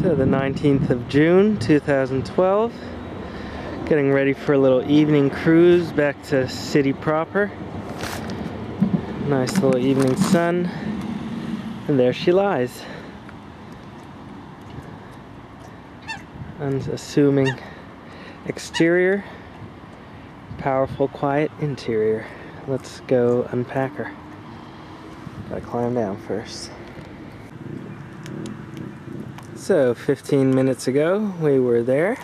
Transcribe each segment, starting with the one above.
So the 19th of June 2012 getting ready for a little evening cruise back to city proper. Nice little evening sun. And there she lies. Unassuming exterior. Powerful quiet interior. Let's go unpack her. Gotta climb down first so 15 minutes ago we were there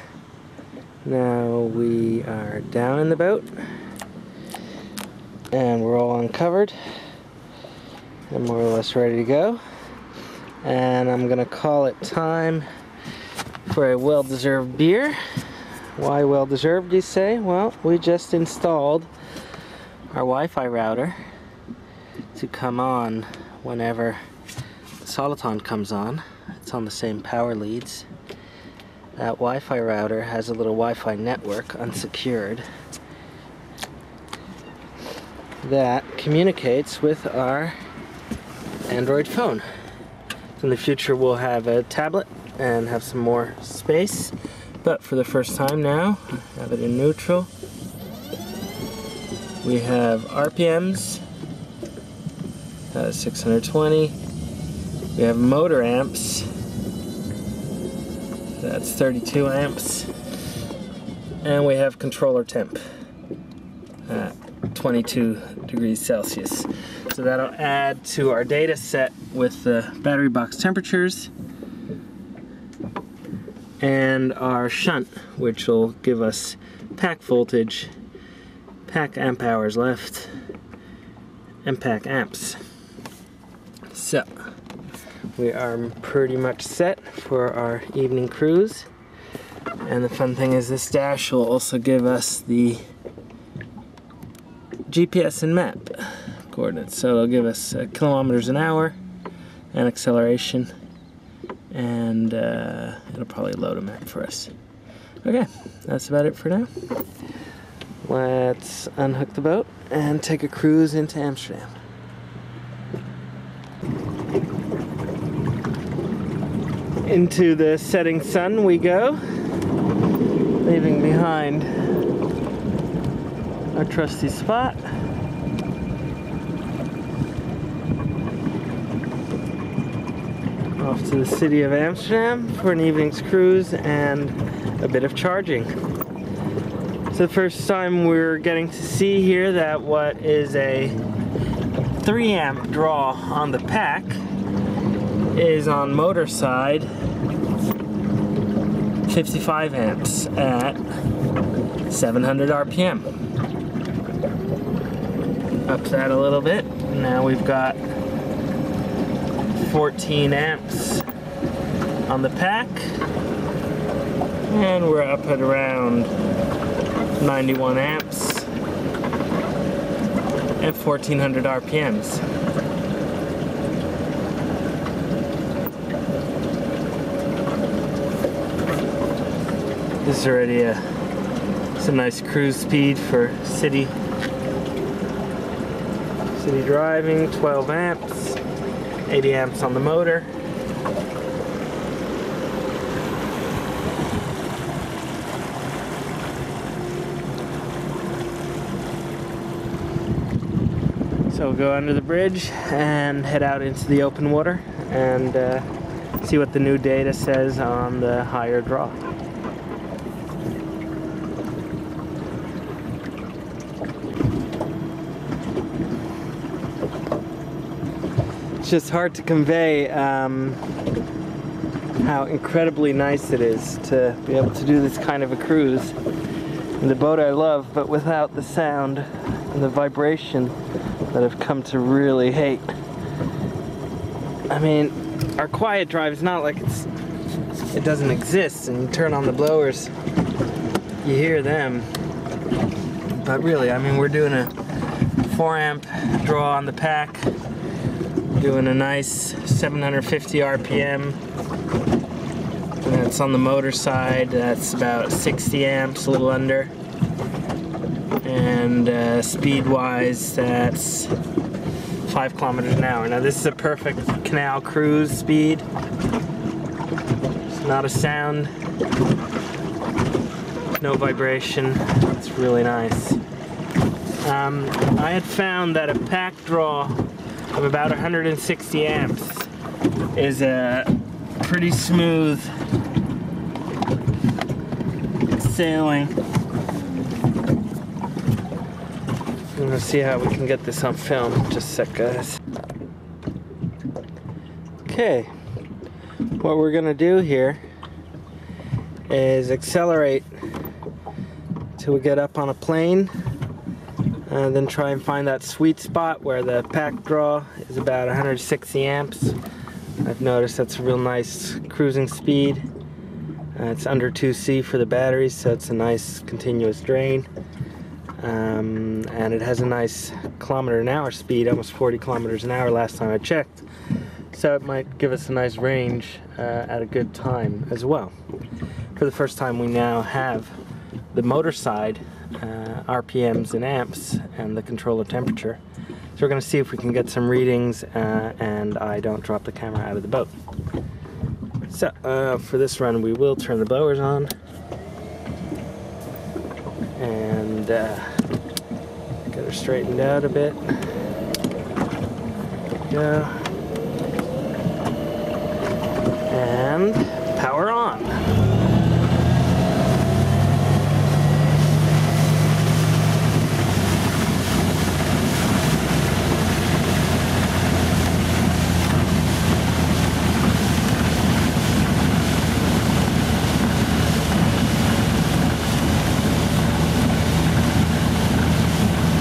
now we are down in the boat and we're all uncovered and more or less ready to go. And I'm gonna call it time for a well-deserved beer. Why well-deserved, you say? Well, we just installed our Wi-Fi router to come on whenever Soliton comes on. It's on the same power leads that Wi-Fi router has a little Wi-Fi network unsecured that communicates with our Android phone. In the future we'll have a tablet and have some more space but for the first time now I have it in neutral. We have RPMs uh, 620 we have motor amps that's 32 amps. And we have controller temp at 22 degrees Celsius. So that'll add to our data set with the battery box temperatures and our shunt, which will give us pack voltage, pack amp hours left, and pack amps. We are pretty much set for our evening cruise. And the fun thing is this dash will also give us the GPS and map coordinates. So it'll give us uh, kilometers an hour and acceleration. And uh, it'll probably load a map for us. Okay, that's about it for now. Let's unhook the boat and take a cruise into Amsterdam. Into the setting sun we go, leaving behind our trusty spot. Off to the city of Amsterdam for an evening's cruise and a bit of charging. It's the first time we're getting to see here that what is a 3 amp draw on the pack is on motor side 55 amps at 700 RPM. Up that a little bit. Now we've got 14 amps on the pack. And we're up at around 91 amps at 1400 RPMs. This is already a some nice cruise speed for city city driving, 12 amps, 80 amps on the motor. So we'll go under the bridge and head out into the open water and uh, see what the new data says on the higher draw. It's just hard to convey um, how incredibly nice it is to be able to do this kind of a cruise in the boat I love, but without the sound and the vibration that I've come to really hate. I mean, our quiet drive is not like it's it doesn't exist and you turn on the blowers, you hear them. But really, I mean, we're doing a 4 amp draw on the pack doing a nice 750 RPM. And it's on the motor side, that's about 60 amps, a little under. And uh, speed-wise, that's 5 kilometers an hour. Now this is a perfect canal cruise speed. Just Not a sound, no vibration. It's really nice. Um, I had found that a pack draw of about 160 amps is a pretty smooth sailing. I'm gonna see how we can get this on film. Just a sec, guys. Okay, what we're gonna do here is accelerate till we get up on a plane and then try and find that sweet spot where the pack draw is about 160 amps. I've noticed that's a real nice cruising speed. Uh, it's under 2C for the batteries, so it's a nice continuous drain. Um, and it has a nice kilometer an hour speed, almost 40 kilometers an hour last time I checked. So it might give us a nice range uh, at a good time as well. For the first time we now have the motor side uh, RPMs and amps and the controller temperature. So we're going to see if we can get some readings uh, and I don't drop the camera out of the boat. So uh, for this run we will turn the blowers on and uh, get her straightened out a bit. Go. And power on.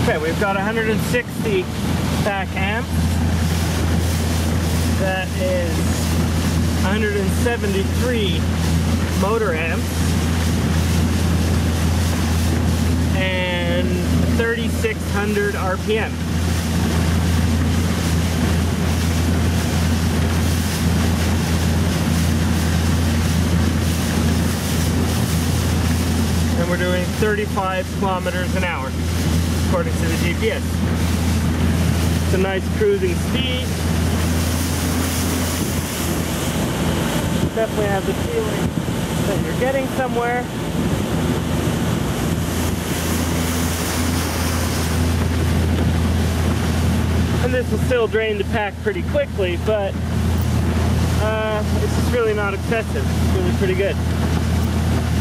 Okay, we've got 160 pack amps. That is 173 motor amps. And 3600 RPM. And we're doing 35 kilometers an hour according to the GPS. It's a nice cruising speed. Definitely have the feeling that you're getting somewhere. And this will still drain the pack pretty quickly, but uh, it's really not excessive. It's really pretty good.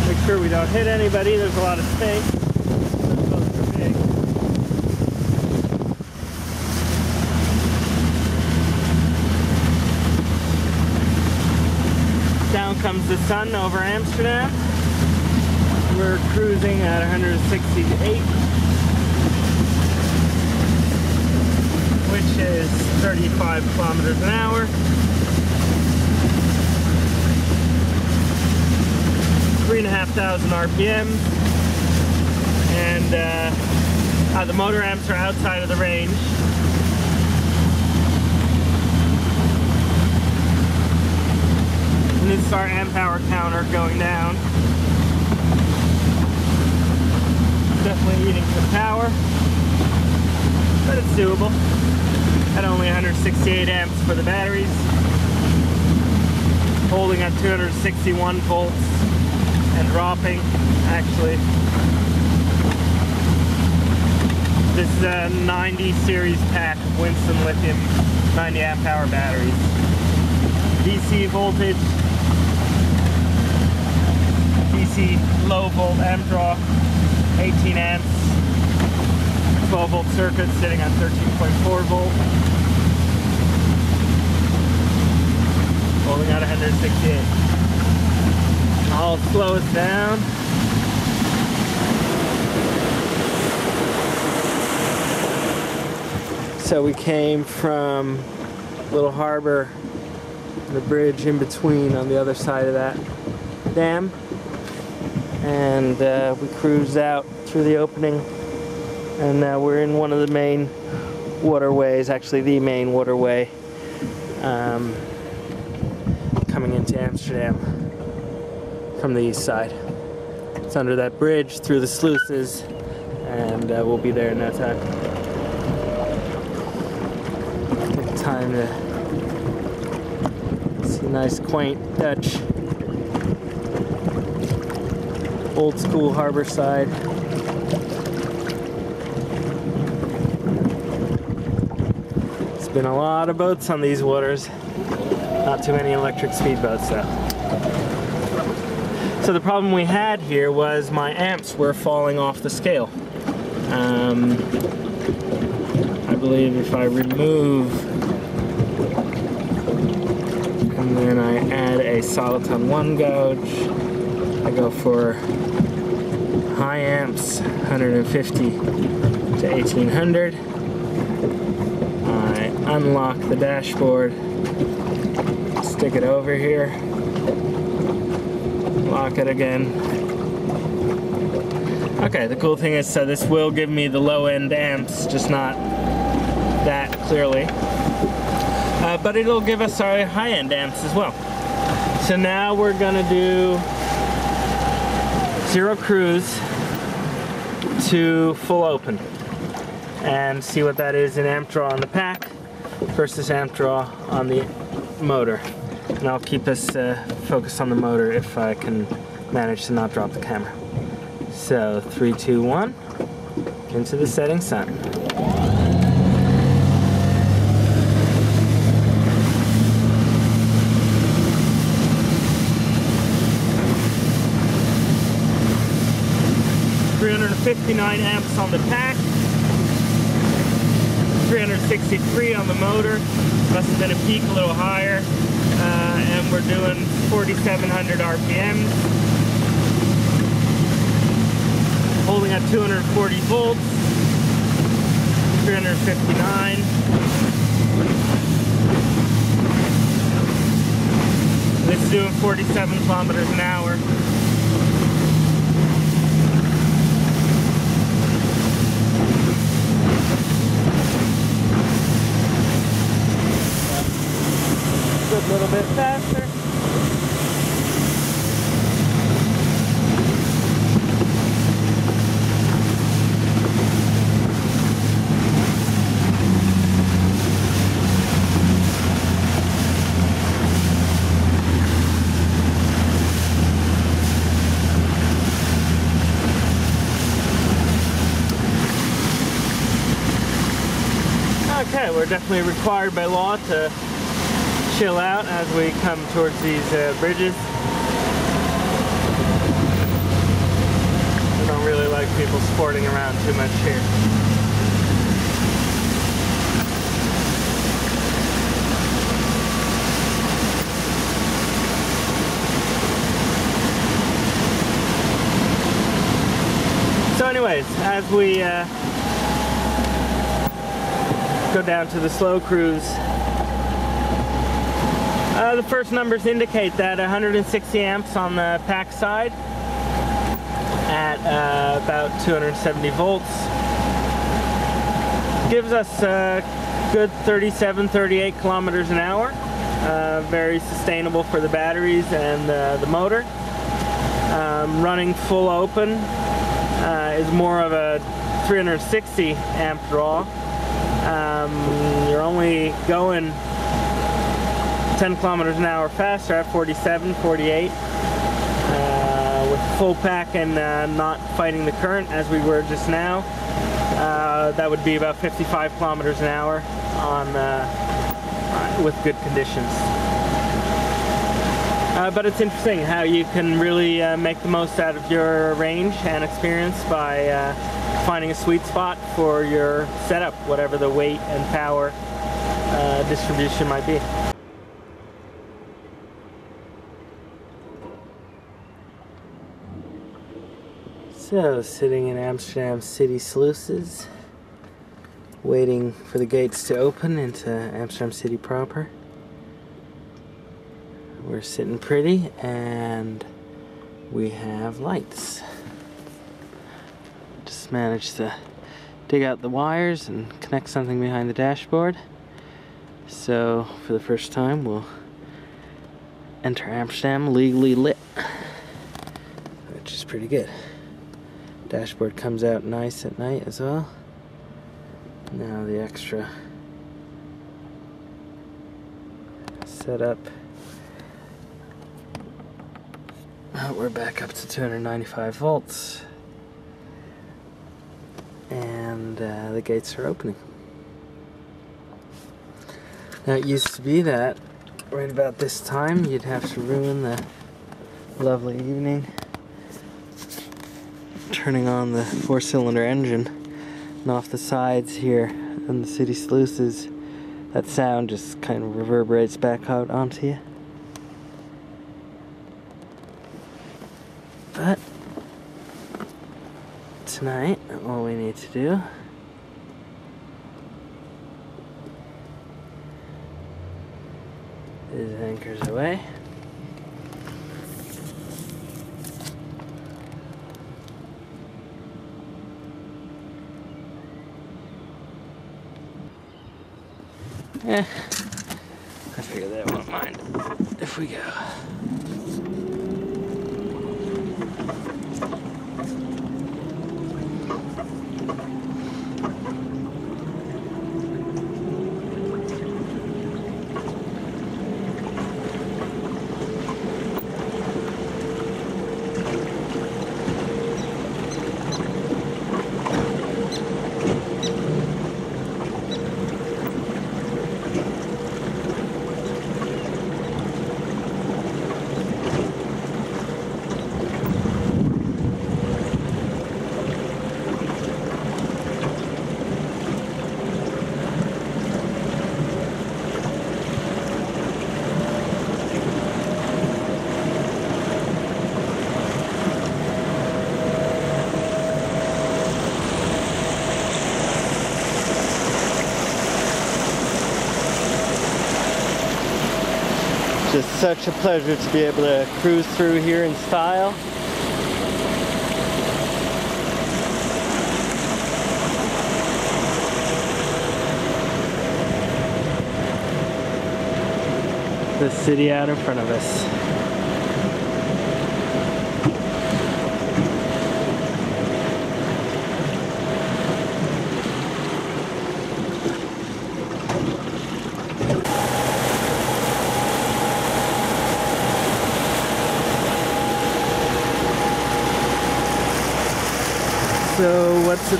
Make sure we don't hit anybody. There's a lot of space. Those boats are big. Comes the sun over Amsterdam. We're cruising at 168, which is 35 kilometers an hour. Three and a half thousand RPM. And uh, uh, the motor amps are outside of the range. This is our amp hour counter going down. Definitely eating some power, but it's doable. At only 168 amps for the batteries. Holding at 261 volts and dropping, actually. This is a 90 series pack of Winston lithium 90 amp hour batteries. DC voltage Low volt amp draw, 18 amps, 12 volt circuit sitting on 13.4 volt. Holding at 168. I'll slow us down. So we came from Little Harbor, the bridge in between on the other side of that dam and uh, we cruised out through the opening. And now we're in one of the main waterways actually the main waterway um, coming into Amsterdam from the east side. It's under that bridge through the sluices and uh, we'll be there in no time. Time to see nice quaint Dutch old school harbor side. It's been a lot of boats on these waters. Not too many electric speedboats though. So the problem we had here was my amps were falling off the scale. Um, I believe if I remove and then I add a Soliton 1 gauge, I go for high amps, 150 to 1800. I unlock the dashboard, stick it over here, lock it again. Okay, the cool thing is, so this will give me the low end amps, just not that clearly. Uh, but it'll give us our high end amps as well. So now we're gonna do zero cruise to full open and see what that is in amp draw on the pack versus amp draw on the motor. And I'll keep us uh, focused on the motor if I can manage to not drop the camera. So three, two, one, into the setting sun. Three hundred and fifty-nine amps on the pack. 363 on the motor. Must have been a peak a little higher. Uh, and we're doing 4,700 RPMs. Holding at 240 volts. 359. This is doing 47 kilometers an hour. Little bit faster. Okay, we're definitely required by law to chill out as we come towards these uh, bridges. I don't really like people sporting around too much here. So anyways, as we uh, go down to the slow cruise, uh, the first numbers indicate that 160 amps on the pack side at uh, about 270 volts. Gives us a good 37 38 kilometers an hour uh, very sustainable for the batteries and uh, the motor. Um, running full open uh, is more of a 360 amp draw. Um, you're only going 10 kilometers an hour faster at 47, 48. Uh, with full pack and uh, not fighting the current as we were just now, uh, that would be about 55 kilometers an hour on uh, with good conditions. Uh, but it's interesting how you can really uh, make the most out of your range and experience by finding a sweet spot for your setup, whatever the weight and power distribution might be. So, sitting in Amsterdam city sluices, waiting for the gates to open into Amsterdam city proper. We're sitting pretty and we have lights. Just managed to dig out the wires and connect something behind the dashboard. So, for the first time, we'll enter Amsterdam legally lit, which is pretty good. Dashboard comes out nice at night as well. Now the extra setup we're back up to 295 volts. And uh, the gates are opening. Now it used to be that right about this time you'd have to ruin the lovely evening turning on the four cylinder engine and off the sides here and the city sluices that sound just kind of reverberates back out onto you. But tonight, all we need to do is anchors away. Eh, I figure they won't mind if we go. Just such a pleasure to be able to cruise through here in style. The city out in front of us.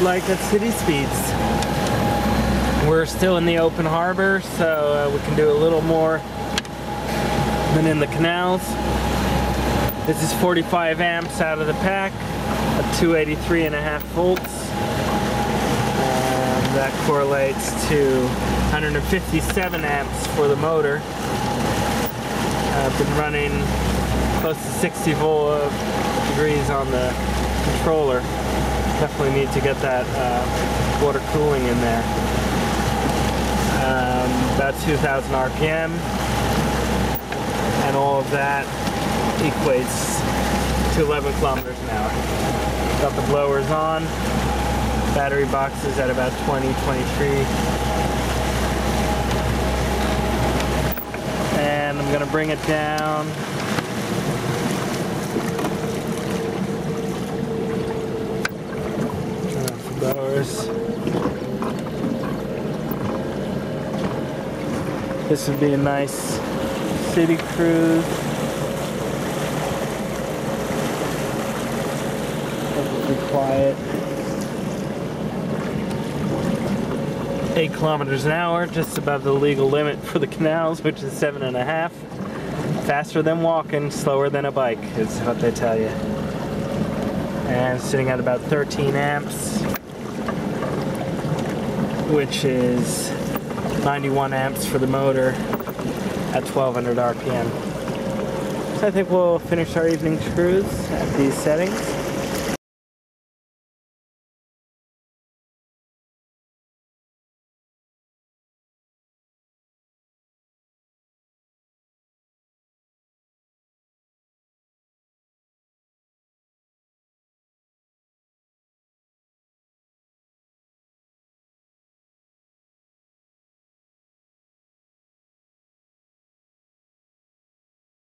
Like at city speeds? We're still in the open harbor, so uh, we can do a little more than in the canals. This is 45 amps out of the pack at 283 and a half volts. And that correlates to 157 amps for the motor. I've been running close to 60 volt degrees on the controller definitely need to get that uh, water cooling in there. Um, about 2,000 RPM, and all of that equates to 11 kilometers an hour. Got the blowers on, battery boxes at about 20, 23. And I'm gonna bring it down blowers. This would be a nice city cruise. Perfectly quiet. Eight kilometers an hour, just above the legal limit for the canals, which is seven and a half. Faster than walking, slower than a bike, is what they tell you. And sitting at about 13 amps which is 91 amps for the motor at 1200 RPM. So I think we'll finish our evening cruise at these settings.